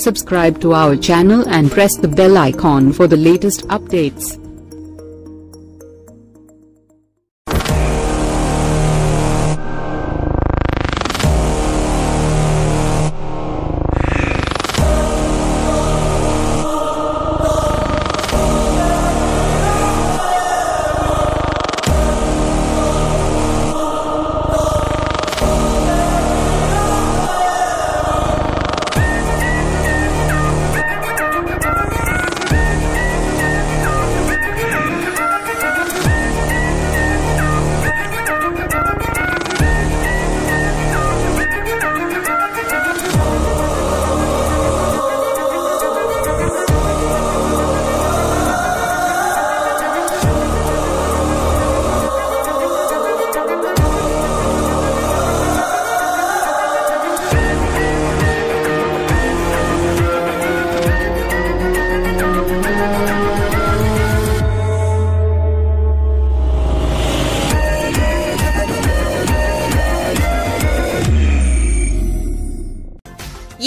Subscribe to our channel and press the bell icon for the latest updates.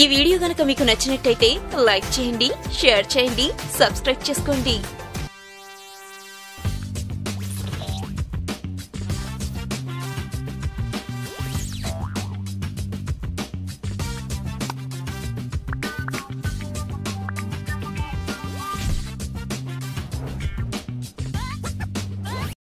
ఈ video గనక మీకు నచ్చినట్టయితే like చేయండి షేర్ చేయండి సబ్స్క్రైబ్ చేసుకోండి.